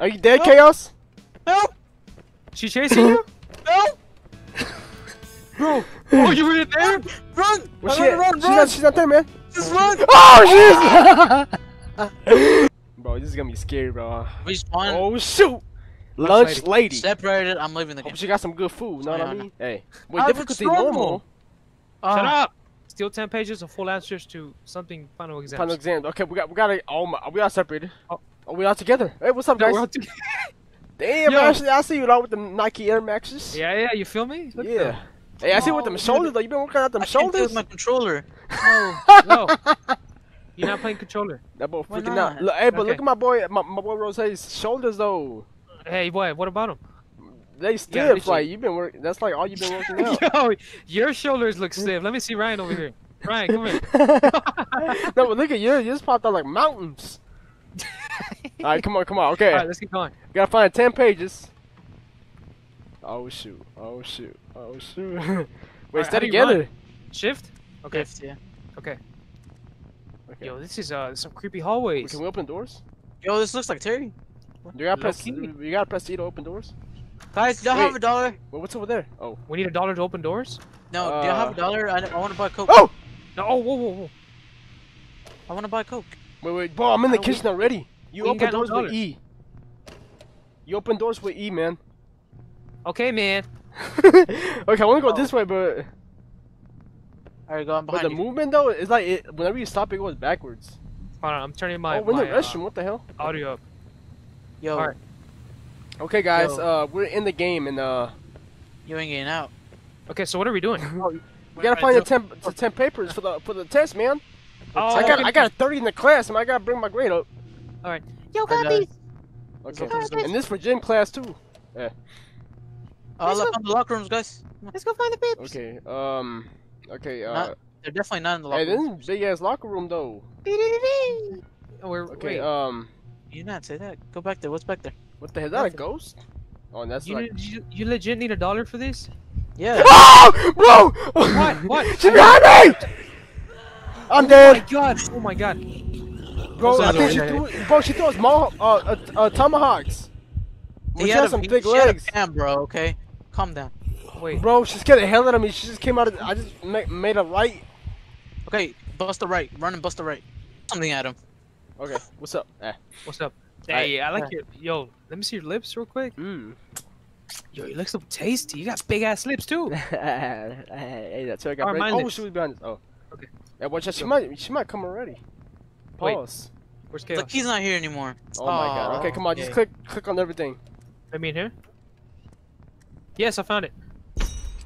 Are you dead, No. Chaos? Help! She chasing you? Help! Bro, oh, you were there? Run! Where's I she gotta run, she's, run! not, she's not there, man. Just run! Oh, jeez! bro, this is gonna be scary, bro. Respawn. Oh, shoot! Lunch lady. lady. Separated. I'm leaving the game. Hope she got some good food, know what I Yeah, I know. mean? Hey. Wait, difficulty it's normal. normal. Shut Ah, up! Still 10 pages of full answers to something final exams. Final exam. Okay, we got we gotta oh my we all separated. Oh. Oh, we all together. Hey, what's up No, guys? we're all together. Damn, Yo. Ashley, I see you out with the Nike Air Maxes. yeah, yeah, you feel me? Look Yeah. them. Hey, I see you with them shoulders though. You been working out them I can't shoulders? with my controller. No, no. you're not playing controller. That boy Why freaking not? out. Look, hey, but Okay. look at my boy, my, my boy Rose's shoulders though. Hey, boy, What about him? They stiff. they like you've been working. That's like all you've been working out. Yo, your shoulders look stiff. Let me see Ryan over here. Ryan, come here. no, but look at you. You just popped out like mountains. All right, come on, come on. Okay, All right, let's keep going. gotta find ten pages. Oh shoot! Oh shoot! Oh shoot! Wait, Alright, stay how do you together. Shift. Okay. Lift, yeah. Okay. Okay. Yo, this is uh some creepy hallways. Can we open doors? Yo, this looks like Terry. You gotta press. Low-key. You gotta press E to open doors. Guys, do y'all have a dollar? Wait, what's over there? Oh. We need a dollar to open doors. No, do y'all have Uh, a dollar? I, I want to buy Coke. Oh! No. Oh, whoa, whoa, whoa. I want to buy Coke. Wait, wait, bro, I'm in the How we- kitchen already. You we open got no doors with. E. You open doors with E, man. Okay, man. okay, I wanna go Oh. this way, but Alright, go. I'm but the you. movement though is like it, whenever you stop, it goes backwards. Hold on, I'm turning my, oh, we're in the my, uh, restroom. What the hell? audio up. Yo, Alright. Okay, guys, Yo. uh, we're in the game and uh, you ain't getting out. Okay, so what are we doing? we gotta find the ten, the ten papers for the for the test, man. Oh, I got. I got a thirty in the class, and I gotta bring my grade up. Yo, Alright, guys. Okay, go, let's go. and this for gym class too. Oh, look, on the locker rooms, guys. Let's go find the papers. Okay, um, okay, uh, Not- They're definitely not in the locker hey, this is big ass locker room though. Oh, we're, Okay, wait, um, You not say that. Go back there. What's back there? what the hell? Is that a ghost? Oh, and that's you, like. you, you legit need a dollar for this? Yeah. Oh, bro! What? What? she got me! I'm dead! Oh my god! Oh my god! Bro. I think she threw, bro. She threw us uh, uh, uh, tomahawks. Well, He she had has a- some he- thick she had a legs, Cam, bro. Okay, calm down. Wait. bro. she's getting hell out of me. She just came out of. I just ma- made a right. Okay, bust the right. Run and bust the right. Something at him. Okay, what's up? Eh. What's up? Alright. Hey, I like your. Yo, let me see your lips real quick. Mm. Yo, you look so tasty. You got big ass lips too. hey, that's her. I got Alright, bread. Oh, lips. she was behind us. Oh. Okay. Yeah, watch out. She might. She might come already. Wait. Pause. Where's Look, he's not here anymore. Oh my god. Okay, come on. Just okay. click. Click on everything. I mean here. Yes, I found it.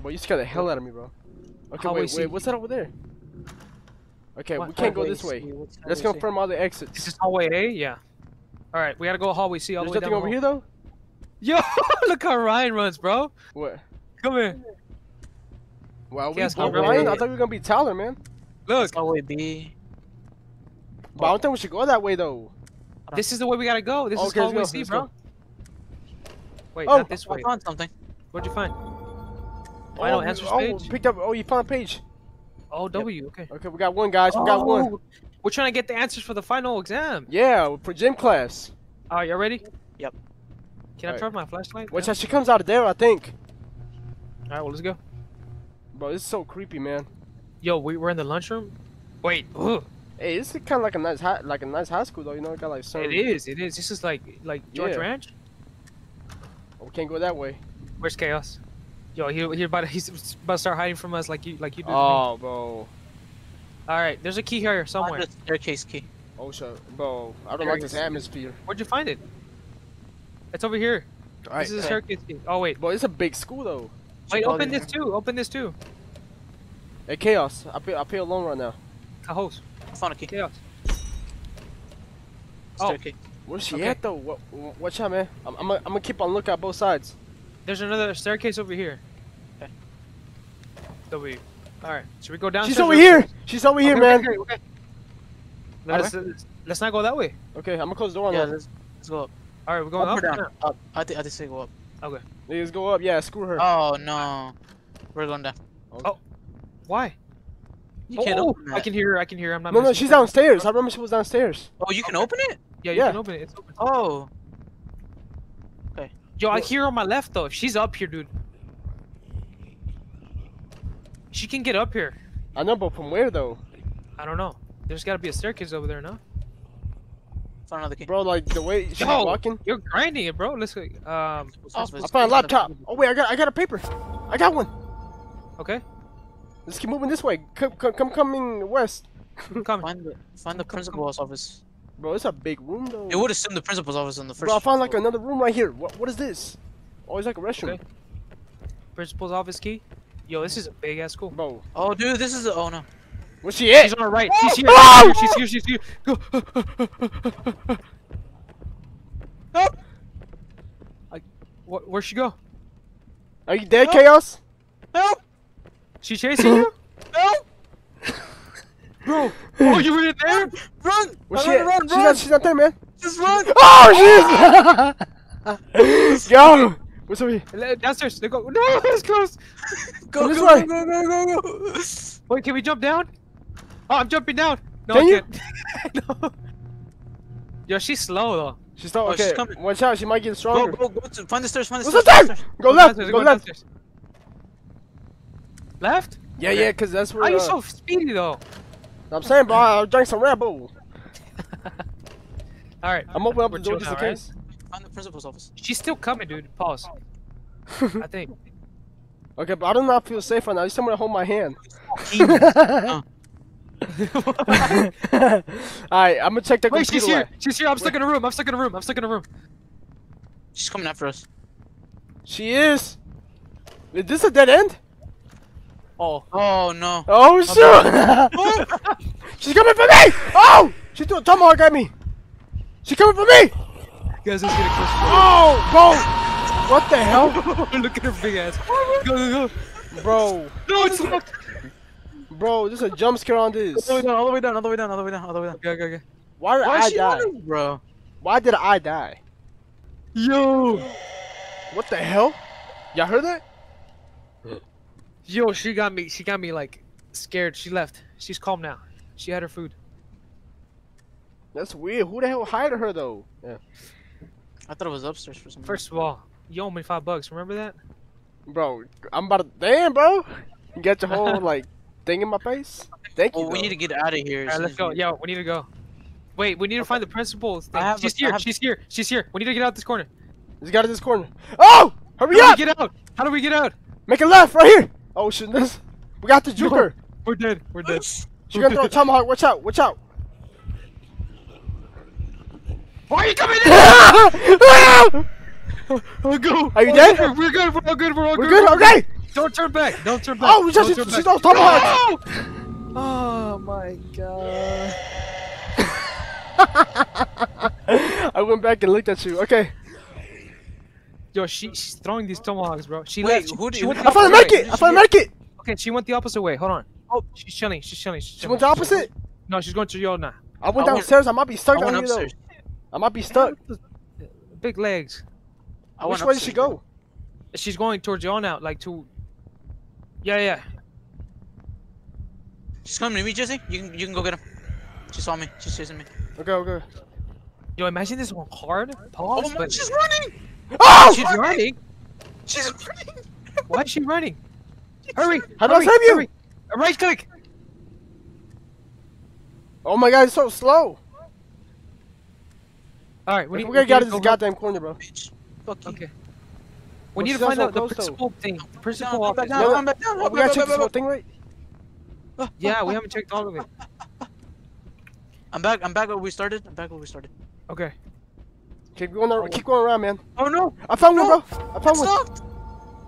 Boy, you scared the hell out of me, bro. Okay, Hallway wait, wait. What's that over there? Okay, What? we can't go this way. C, Let's confirm all the Is exits. this hallway A? Yeah. All right, we gotta go hallway C all There's the way nothing over the here though. Yo, look how Ryan runs, bro. What? Come here. Wow, we Yes, hallway Ryan, I thought we were gonna be Tyler, man. Look, It's hallway B. But I don't think we should go that way though. this is the way we gotta go. This is Okay, let's hallway go, C, let's bro. go. Wait, Oh, not this I found something. What'd you find? Final oh, answers oh, page? picked up. Oh, you found a page. Oh, W. Okay. Okay, we got one, guys. We got oh! one. Oh, We're trying to get the answers for the final exam. Yeah, for gym class. All right, y'all ready? Yep. Can I Alright. try my flashlight? Which Yeah. she comes out of there, I think. All right, well, let's go. Bro, this is so creepy, man. Yo, we were in the lunchroom. Wait, ugh. Hey, this is kind of like a nice, high, like a nice high school though. You know, it got like some. it is. It is. This is like like George Yeah. Ranch. Oh, we can't go that way. Where's chaos? Yo, he he about to, he's about to start hiding from us like you like you do. to me. Oh, bro. All right, there's a key here somewhere. Find the staircase key. Oh, shit, bro. I don't There like this atmosphere. Where'd you find it? It's over here. All right, this is a okay. staircase key. Oh wait, bro. It's a big school though. wait. Open this too. Open this too. Hey, chaos. I feel, I feel alone right now. Chaos. I found a key. Chaos. Oh. Staircase. Where's she Okay. at though? What, watch out, man. I'm, I'm, gonna- I'm gonna keep on lookout both sides. There's another staircase over here. Okay. W. All right. Should we go down? She's over here. She's over here, Okay, man. Okay, okay. Let's, let's, let's not go that way. Okay, I'm gonna close the door on Yeah, that. let's, let's go up. All right, we're going up up. or or down? Up. I think I think say go up. Okay. Let's go up. Yeah, screw her. Oh no. We're going down. Oh. oh. Why? You can't oh, open that. I can hear her. I can hear her. I'm not. no, no, she's downstairs. I remember she was downstairs. Oh, you can open it? Yeah, you Yeah. can open it. It's open. Oh. Okay. Yo, I hear her on my left though. She's up here, dude. She can get up here. I know, but from where though? I don't know. There's got to be a staircase over there, no? Found another key. Bro, like the way she's Yo, walking. you're grinding it, bro. Let's go. Um, Office. I found a laptop. Oh wait, I got I got a paper. I got one. okay. Let's keep moving this way. Come come, come coming west. I'm. Find the find the principal's office. Bro, it's a big room though. It would assume the principal's office in the first. Bro, I found like another room right here. What what is this? Oh, it's like a restroom. Okay. Principal's office key. Yo, this is a big ass school. Bro, Oh, dude, this is. Oh no. where's she at? She's on our right. She's here. Oh! She's here. She's here. She's here. Go. No. What? Where'd she go? Are you dead, No. Chaos? No. She chasing you? No. Bro. Oh, you were in there? Run. Where's run, she at? run, she's, run. Not, she's not there, man. Just run. Oh, she's. Yo, what's over here? Le- Downstairs. They go. No, it's close. Go, this go, way. go, go, go, go, go. Wait, can we jump down? Oh, I'm jumping down. No, Can I you? can't. no. Yo, she's slow though. She's not Oh, she's okay. coming. Watch out, she might get Go, stronger. go, go. go. To, find the stairs. Find the What's stairs. up find the there? Go left. downstairs, Go left. downstairs. Left? Yeah, Okay. yeah, cause that's where. How you uh, so speedy though? I'm saying, bro, I'll drink some Red Bull. All right. I'm opening up We're the door chill just in now, right? case. Find the principal's office. She's still coming, dude. Pause. I think. Okay, but I do not feel safe right now. Need someone to hold my hand. Alright, I'm gonna check the Wait, computer. she's here. light. She's here. I'm stuck in a room. I'm stuck in a room. I'm stuck in a room. She's coming after us. She is. Is this a dead end? Oh. Oh no. Oh shoot! She's coming for me! Oh! She threw a tomahawk at me. She's coming for me! Guys, let's get a close. Oh, bro! What the hell, Look at her big ass. Go, go, go. bro? No, it's locked. Bro, there's a jump scare on this. All the way down. All the way down. All the way down. All the way down. All the way down. Okay, okay, okay. Why did Why I is she die? running, bro? Why did I die? Yo. What the hell? Y'all heard that? Yo, she got me. She got me like scared. She left. She's calm now. She had her food. That's weird. Who the hell hired her though? Yeah. I thought it was upstairs for some reason. First of all, you owe me five bucks. Remember that? Bro, I'm about to. Damn, bro. You got your whole like thing in my face. Thank you. Well, we need to get out of here. All as right, soon let's go. we- Yo, we need to go. Wait, we need to find the principal. Thing. She's a- I here. have- She's here. She's here. We need to get out this corner. Just got to this corner. Oh! Hurry How up! do we get out? How do we get out? Make a left right here. Oh shit! This. We got the juke her. We're dead. We're dead. She gonna throw a tomahawk. Watch out! Watch out! Why are you coming in? We're Oh, go. Are you Oh, dead? We're we're good. We're all good. We're all good. good. Okay. Don't turn back. Don't turn back. Oh, we just Don't she, turn she back. throws tomahawks. Oh my god. I went back and looked at you. Okay. Yo, she, she's throwing these tomahawks, bro. She Wait, left. who she did- went I the I found a opposite medkit. way. I found a medkit. Okay, she went the opposite way. Hold on. Oh, she's chilling. She's chilling. She's She went the opposite. No, she's going to your now. I went I went- downstairs. I might be stuck I down here though. I might be stuck. Big legs. I Which went way did she go? She's going towards y'all now, like to. Yeah, yeah. She's coming to me, Jesse. You can you can go get him. She saw me. She's chasing me. Okay, okay. Yo, imagine this one hard. Pause, Oh Pause. my! but She's running. Oh! she's running. She's running. Why is she running? Hurry! How do I hurry, save you? hurry. Right click. Oh my god, it's so slow. All right, we We, need. we gotta get out of this help- goddamn corner, bro. Bitch. Fuck you. Okay. We Well, need to find not out the close, though. principal thing. Down, Principal down, back office. down, Yeah. down, back down. Oh, we gotta check this whole thing, right? Yeah, we haven't checked all of it. I'm back. I'm back where we started. I'm back where we started. Okay. Keep going, around, keep going around, man. Oh no! I found No. one, bro. I found It's one. locked.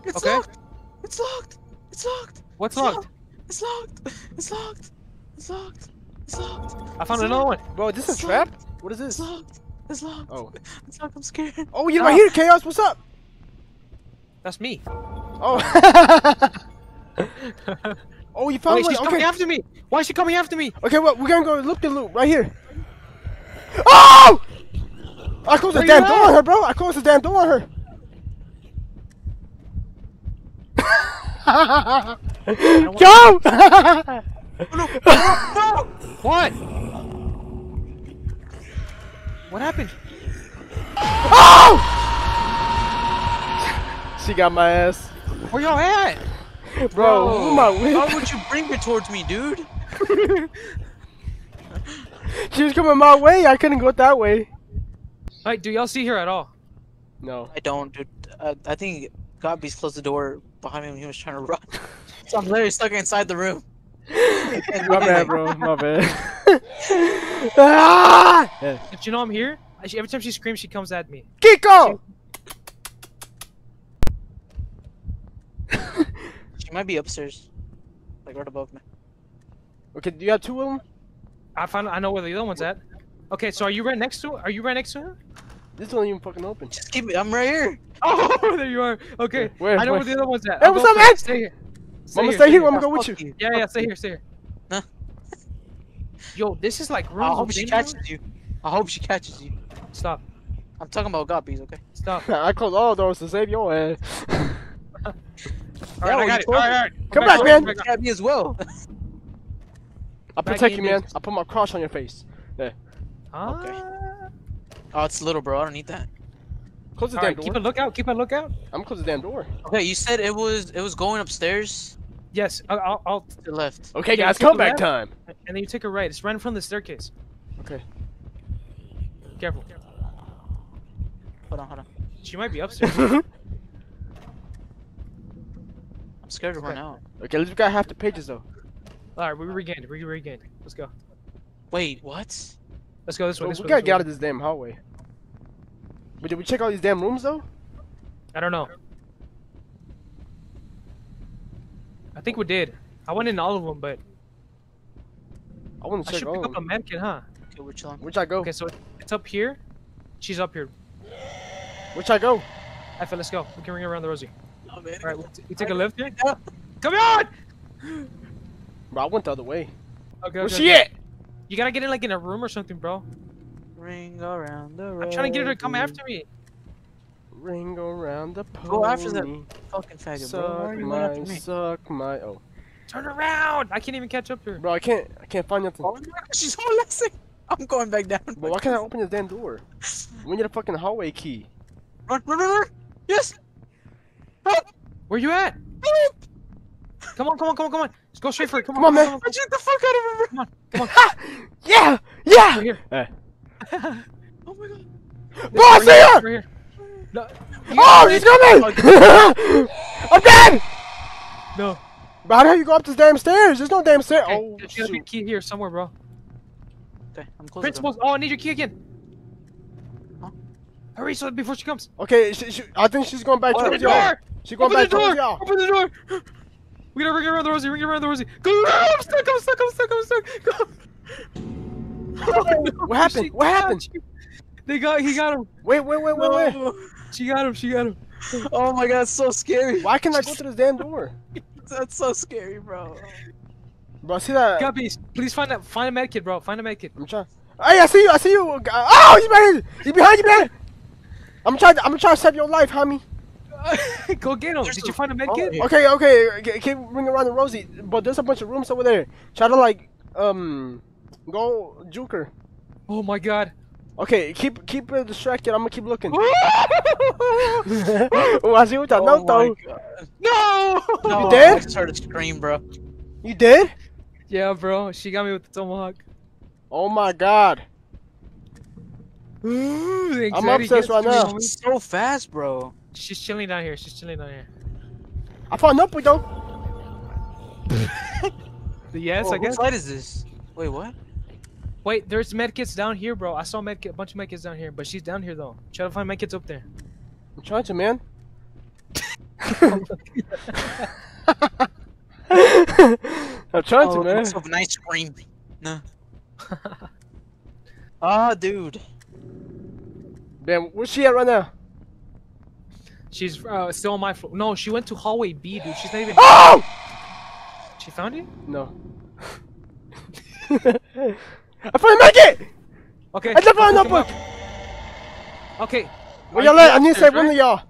It's Okay. locked. It's locked. It's locked. What's It's locked? It's locked. It's locked. It's locked. It's locked. I found It's another one. Bro, is this a It's trap? locked. What is It's this? locked. It's locked. Oh. It's locked. I'm scared. Oh, you're Ah. right here, Chaos. What's up? That's me. Oh. oh, you found Wait, one. she's coming Okay. after me. Why is she coming after me? Okay, well, we're gonna go loop the loop right here. Oh! I closed the damn you door at? on her, bro. I closed the damn door on her. Go! What? What happened? oh! She got my ass. Where y'all at? Bro, move my Why would you bring her towards me, dude? She was coming my way. I couldn't go that way. Alright, do y'all see her at all? No. I don't, dude. Uh, I think Gobby's closed the door behind me when he was trying to run. so I'm literally stuck inside the room. My bad, bro. My bad. ah! Yeah. If you know I'm here, every time she screams, she comes at me. Kiko! She might be upstairs, like right above me. Okay, do you have two of them? I found. I know where the other one's at. Okay, so are you right next to? Are you right next to her? This one even fucking open. Just keep it. I'm right here. Oh, there you are. Okay, Where? I know Where? where the other one's at. Hey, I'll what's go up, for it. man? Stay here. Mama, stay here. I'm gonna go with fuck you. Yeah, yeah, stay here, stay here. Huh? Yo, this is like I hope she danger. catches you. I hope she catches you. Stop, I'm talking about Gobbies, okay? stop. I closed all doors to save your ass. All right, well, I got it. All right, all right. Come I'm back, I'm man. back. Cat me as well. I'll protect you, man. I'll put my cross on your face. Ah. Okay. Oh, it's little, bro. I don't need that. Close the All damn right, keep door. a lookout. Keep a lookout. I'm gonna close the damn door. Okay, you said it was it was going upstairs Yes, I'll, I'll, I'll to the left. Okay, Yeah, guys, take the comeback left. time. and then you take a right. It's right in front of the staircase. Okay. Careful. Hold on, hold on. She might be upstairs. I'm scared of her Okay. now. let's got half the pages though. All right, we regained. We regained. Let's go. Wait, what? Let's go this way. Well, This we way. gotta this get way. out of this damn hallway. But did we check all these damn rooms though? I don't know. I think we did. I went in all of them, but I want I to should check all pick of up a them. medkit, huh? Okay, we're chilling. Which I go? Okay, so it's up here. She's up here. Which I go? Alright, let's go. We can ring around the rosy. Oh, man. All right, we, we take a lift here. Come on! Bro, I went the other way. Okay, Where's okay, she okay. at? You gotta get in like in a room or something, bro. Ring around the I'm trying to get her to come after me. Ring around the pony. Go after that Fucking faggot, bro. Why Suck are you going after my, me? suck my. Oh, Turn around! I can't even catch up to her. bro, I can't, I can't find nothing. Oh my God, she's molesting. I'm going back down. But why can't I open this damn door? We need a fucking hallway key. Run, run, run, run! Yes! Help! Where you at? Help! Come on, come on, come on, come on. Let's go straight for it. Come, Come on, man. Come Get the fuck out of here, bro! on, come on. Yeah, yeah. We're here. Eh. Oh my god. Bro, I see her. We're here. No. Oh, she's coming! I'm dead! No. But how the hell you go up this damn stairs? There's no damn stairs. Okay, Oh, there's gotta be a key here somewhere, bro. Okay, I'm close. Principals. Oh, I need your key again. Huh? Hurry, so before she comes. Okay, she, she, I think she's going back Open towards the y'all. door. She's going Open the back towards door. y'all. Open the door. We gotta ring around the rosy. Ring around the rosy. Go. I'm stuck. I'm stuck. I'm stuck. I'm stuck. Go. Oh, What happened? she What happened? you. They got. He got him. Wait, wait, wait, wait, wait. No. She got him. She got him. Oh my god, it's so scary. Why can't I go through this damn door? That's so scary, bro. Bro, see that? Guppies, please find a find a medkit, bro. Find a medkit. I'm trying. Hey, I see you. I see you. Oh, he's behind. He's behind you, man. I'm trying. I'm trying to save your life, homie. Go get him. There's Did you find a medkit? yeah. Okay, okay. K- Keep ring around the rosy, but there's a bunch of rooms over there. Try to like, um, go juker. Oh my god. Okay, keep keep it distracted. I'm gonna keep looking. oh, I see what I Oh know, my though. God. No. No, dead? I just heard a scream, bro. You did? Yeah, bro. She got me with the tomahawk. Oh my god. Ooh, I'm obsessed right now. homie. So fast, bro. She's chilling down here. She's chilling down here. I found up with though. Yes, Oh, I guess. Whose light is this? Wait, what? Wait, there's medkits down here, bro. I saw medkit, a bunch of medkits down here, but she's down here though. Try to find medkits up there. I'm trying to, man. I'm trying to, Oh, man. myself a nice scream. No. Ah, dude. Man, where's she at right now? She's uh, still on my floor. No, she went to hallway B, dude. She's not even. Oh! She found you? No. I finally make it! Okay. I just found go up pick with. him up. Okay. Where y'all at? I need to save one of y'all.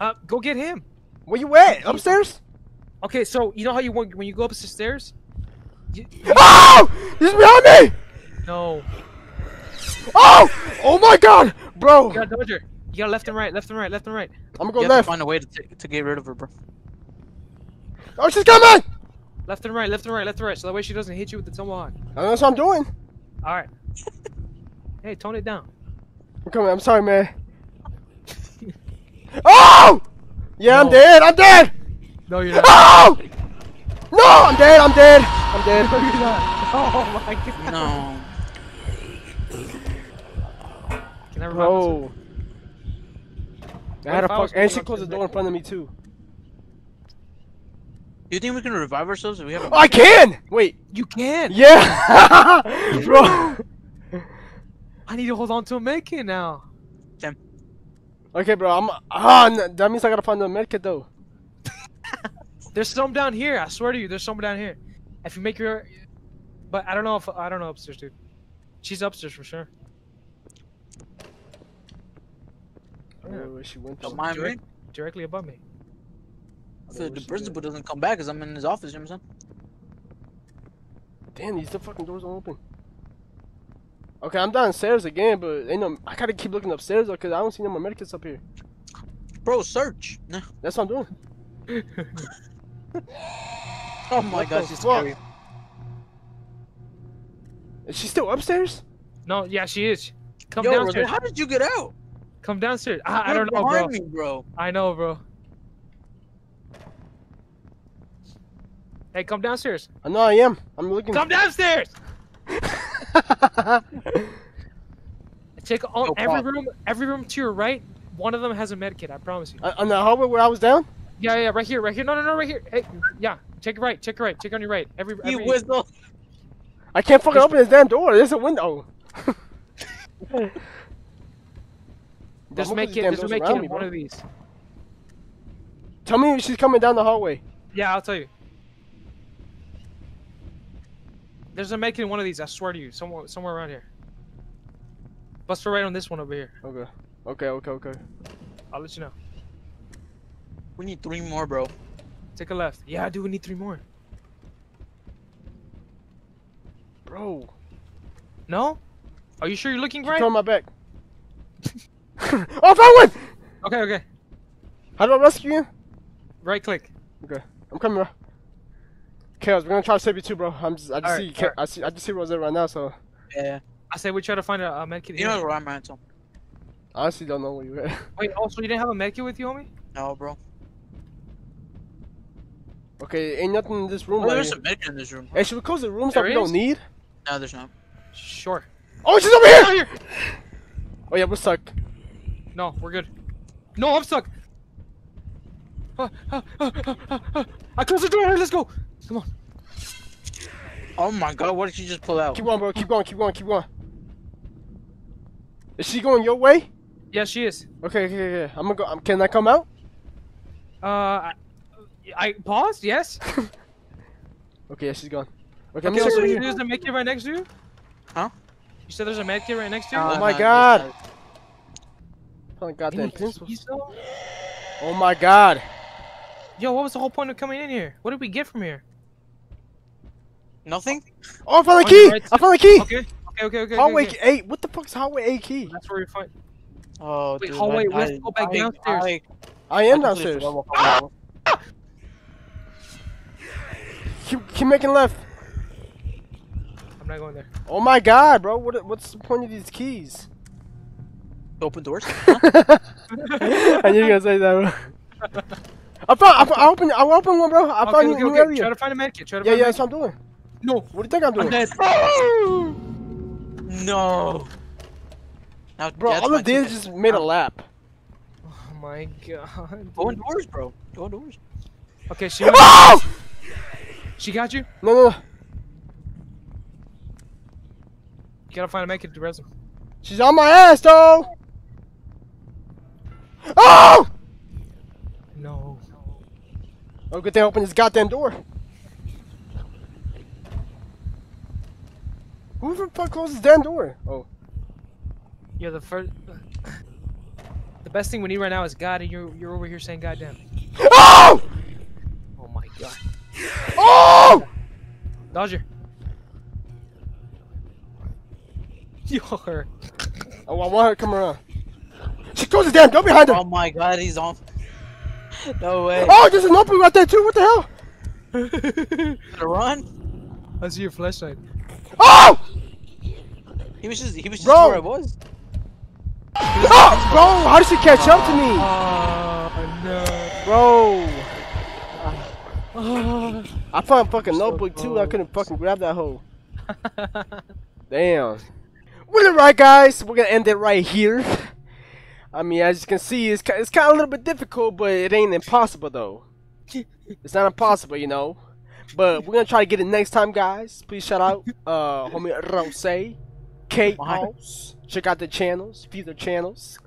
Uh, go get him. Where you at? Upstairs? Okay, so you know how you when you go up the stairs? You, Oh! He's behind me! no. Oh! Oh my god! Bro! You gotta dodge. You got left and right, left and right, left and right. I'm gonna go you have to left. find a way to, t- to get rid of her, bro. Oh, she's coming! Left and right, left and right, left and right. So that way she doesn't hit you with the tomahawk. That's what I'm doing. All right. hey, tone it down. I'm coming. I'm sorry, man. Oh! Yeah, I'm dead. I'm dead. No, you're not. Oh! No, I'm dead. I'm dead. I'm dead. no, you're not. oh my god. No. Can I revive myself? Bro. I had if a I was fuck, and she closed the the door in front of me too. Do you think we can revive ourselves if we have a Oh, I can. Wait. You can. Yeah, bro. I need to hold on to a medkit now. Damn. Okay, bro. I'm. Ah, that means I gotta find the medkit though. There's some down here. I swear to you, there's some down here. If you make your, but I don't know if I don't know upstairs, dude. She's upstairs for sure. I don't know where she went. Don't though. mind me. Directly above me. I If don't know the principal doesn't come back, cause I'm in his office, you know what I'm saying? Damn, these the fucking doors don't open. Okay, I'm downstairs again, but ain't no. I gotta keep looking upstairs though, cause I don't see no more medkits up here. Bro, search. No. That's what I'm doing. Oh my What gosh, the it's scary. Is she still upstairs? no, yeah, she is. Come Yo, downstairs. Rosette, how did you get out? Come downstairs. I, I don't know, bro. me, bro. I know, bro. Hey, come downstairs. I know I am. I'm looking. Come downstairs. Check on Yo, every room. Every room to your right. One of them has a med kit. I promise you. Uh, On the hallway where I was down? Yeah, yeah, right here, right here. No, no, no, right here. Hey, yeah. Check your right. Check your right. Check on your right. Every. You every whistle. I can't fucking open this damn door. There's a window. there's Bro, med these kit. damn There's a doors med around kit in me, one bro. of these. Tell me if she's coming down the hallway. Yeah, I'll tell you. There's a med kit in one of these. I swear to you, somewhere, somewhere around here. Bust her right on this one over here. Okay. Okay, okay, okay. I'll let you know. We need three more, bro. Take a left. Yeah, I do. We need three more. Bro. No? Are you sure you're looking Keep right? on my back. oh, I found one! Okay, okay. How do I rescue you? Right click. Okay. I'm coming, bro. Chaos, we're gonna try to save you too, bro. I'm just, I just Alright, see, Cha- alright. I see, I just see Rosette right now, so Yeah. I say we try to find a, a med kit You here. know where I'm at, so. I honestly don't know where you're at. Wait, also you didn't have a med kit with you, homie? No, bro. Okay, ain't nothing in this room Oh, right there's here. a med in this room. Hey, should we close the rooms that There we don't need? No, there's not. Sure. Oh, she's over here! here! Oh yeah, we're stuck. No, we're good. No, I'm stuck. Ah, ah, ah. I closed the door. Let's go. Come on. Oh my god, what did she just pull out? Keep going, bro. Keep going, keep going, keep going. Is she going your way? Yeah, she is. Okay, okay, okay. I'm gonna go. Um, can I come out? Uh, I, I paused. Yes. Okay, yeah, she's gone. Okay, I'm Okay, so go there's here. a med kit right next to you. Huh? You said there's a med kit right next to you. Uh, Oh my no, God. There's Oh, Any goddamn pencils. Oh my god. Yo, what was the whole point of coming in here? What did we get from here? Nothing? Oh, I found the key. right I found the key. Okay. Okay. Okay. Okay. Hallway okay, eight. What the fuck's hallway eight key? That's where we find. Oh, Wait, dude. hallway, I, we have to I- go back I- downstairs. I- I am I completely downstairs. forgot what hallway was. Ah! Keep, keep making left. I'm not going there. Oh my god, bro. What? What's the point of these keys? Open doors? I knew you were gonna say that, bro. I found. I, found, I opened. I opened one, bro. I okay, found okay, you okay. earlier. Try to find a med kit. Try to Yeah, find yeah. a That's what I'm doing. No. What do you think I'm doing? I'm dead. no. Now, Bro, all my I did ticket. is just made a lap. Oh my god. Go indoors, bro. Go indoors. Okay, she Oh! she got you. No, no, no. You gotta find a med kit to res him. She's on my ass, though. Oh! No. Oh, good thing I opened this goddamn door. Who the fuck closed this damn door? Oh. You're the first. The best thing we need right now is God, and you're you're over here saying goddamn. Oh! Oh my god. Oh! Dodger. Yo, her. Oh, I want her to come around. She close the damn door behind him. Oh my god, he's on. No way. Oh, there's an opening right there too. What the hell? Gotta run. I see your flashlight. Oh! He was just he was just Bro. where I was. Oh, bro, how did she catch up to me, Oh no. bro? Oh. I found a fucking So notebook too. I couldn't fucking grab that hole. Damn. Well, alright, guys. We're gonna end it right here. I mean, as you can see, it's it's kind of a little bit difficult, but it ain't impossible though. It's not impossible, you know. But we're gonna try to get it next time, guys. Please shout out, uh, homie Rose, Chaos. Check out the channels, view the channels.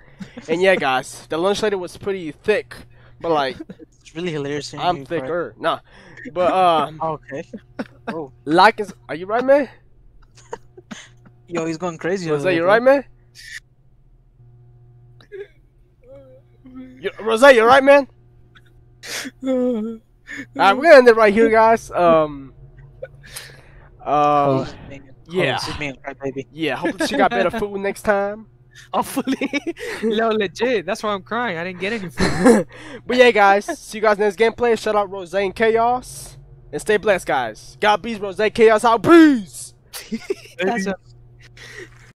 And yeah, guys, the lunch later was pretty thick, but like It's really hilarious. I'm thicker. Nah, but uh, Oh, okay. Oh, like is. Are you right, man? yo, he's going crazy. Rose, that you right, man? You, Rose, you right, man? Alright, we're gonna end it right here, guys. Um, uh, Oh, yeah. This is being a crybaby. yeah. Hopefully she got better food next time. Hopefully. no, legit. That's why I'm crying. I didn't get any food. but yeah, guys. See you guys next gameplay. Shout out Rose and Chaos, and stay blessed, guys. God peace, Rose, Chaos out. Peace. That's a-